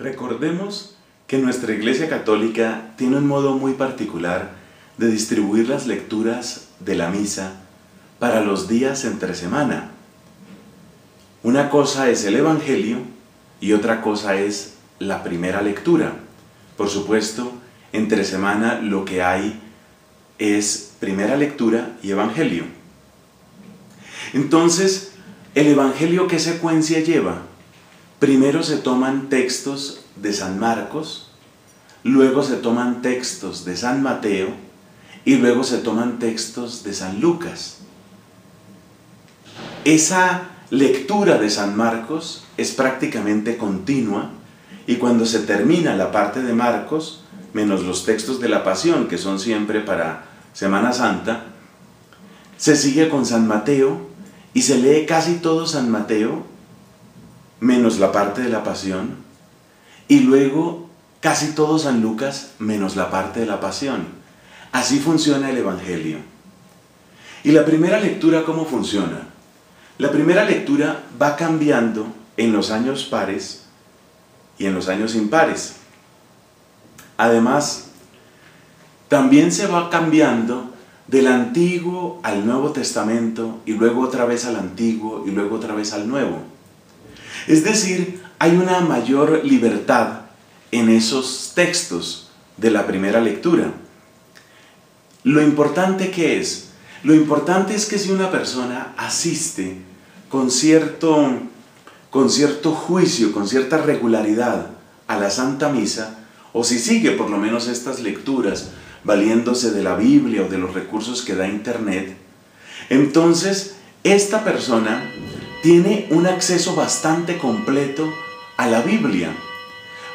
Recordemos que nuestra Iglesia Católica tiene un modo muy particular de distribuir las lecturas de la misa para los días entre semana. Una cosa es el Evangelio y otra cosa es la primera lectura. Por supuesto, entre semana lo que hay es primera lectura y Evangelio. Entonces, ¿el Evangelio qué secuencia lleva? Primero se toman textos de San Marcos, luego se toman textos de San Mateo y luego se toman textos de San Lucas. Esa lectura de San Marcos es prácticamente continua y cuando se termina la parte de Marcos, menos los textos de la Pasión, que son siempre para Semana Santa, se sigue con San Mateo y se lee casi todo San Mateo, menos la parte de la Pasión, y luego casi todo San Lucas, menos la parte de la Pasión. Así funciona el Evangelio. ¿Y la primera lectura cómo funciona? La primera lectura va cambiando en los años pares y en los años impares. Además, también se va cambiando del Antiguo al Nuevo Testamento y luego otra vez al Antiguo y luego otra vez al Nuevo. Es decir, hay una mayor libertad en esos textos de la primera lectura. Lo importante que es, lo importante es que si una persona asiste con cierto, con cierto juicio, con cierta regularidad a la Santa Misa, o si sigue por lo menos estas lecturas valiéndose de la Biblia o de los recursos que da Internet, entonces esta persona tiene un acceso bastante completo a la Biblia,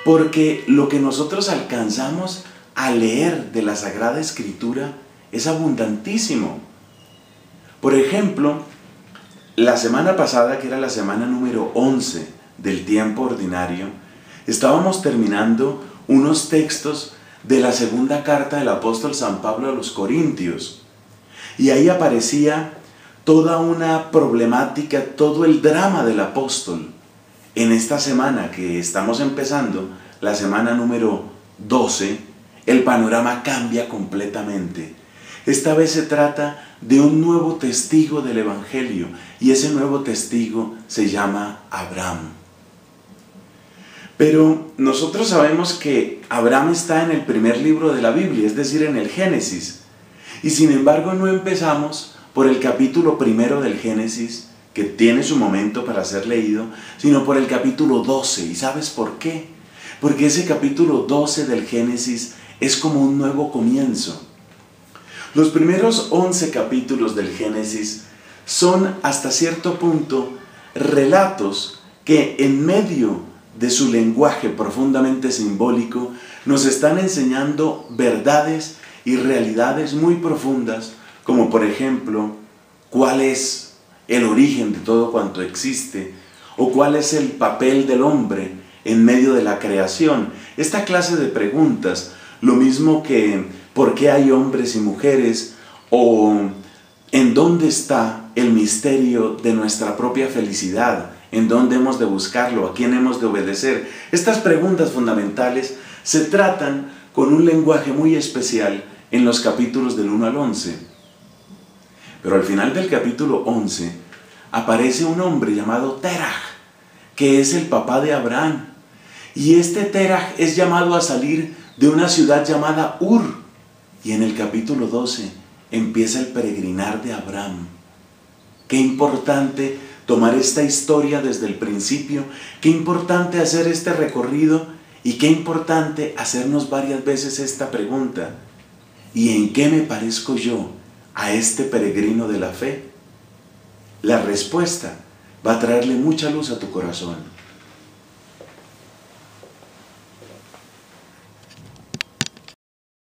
porque lo que nosotros alcanzamos a leer de la Sagrada Escritura es abundantísimo. Por ejemplo, la semana pasada, que era la semana número 11 del tiempo ordinario, estábamos terminando unos textos de la segunda carta del apóstol San Pablo a los Corintios. Y ahí aparecía toda una problemática, todo el drama del apóstol. En esta semana que estamos empezando, la semana número 12, el panorama cambia completamente. Esta vez se trata de un nuevo testigo del Evangelio y ese nuevo testigo se llama Abraham. Pero nosotros sabemos que Abraham está en el primer libro de la Biblia, es decir, en el Génesis. Y sin embargo no empezamos por el capítulo primero del Génesis, que tiene su momento para ser leído, sino por el capítulo 12. ¿Y sabes por qué? Porque ese capítulo 12 del Génesis es como un nuevo comienzo. Los primeros 11 capítulos del Génesis son hasta cierto punto relatos que en medio de su lenguaje profundamente simbólico, nos están enseñando verdades y realidades muy profundas, como por ejemplo, cuál es el origen de todo cuanto existe, o cuál es el papel del hombre en medio de la creación. Esta clase de preguntas, lo mismo que por qué hay hombres y mujeres, o en dónde está el misterio de nuestra propia felicidad, en dónde hemos de buscarlo, a quién hemos de obedecer. Estas preguntas fundamentales se tratan con un lenguaje muy especial en los capítulos del 1 al 11. Pero al final del capítulo 11 aparece un hombre llamado Terah, que es el papá de Abraham. Y este Terah es llamado a salir de una ciudad llamada Ur. Y en el capítulo 12 empieza el peregrinar de Abraham. Qué importante tomar esta historia desde el principio, qué importante hacer este recorrido y qué importante hacernos varias veces esta pregunta. ¿Y en qué me parezco yo a este peregrino de la fe? La respuesta va a traerle mucha luz a tu corazón.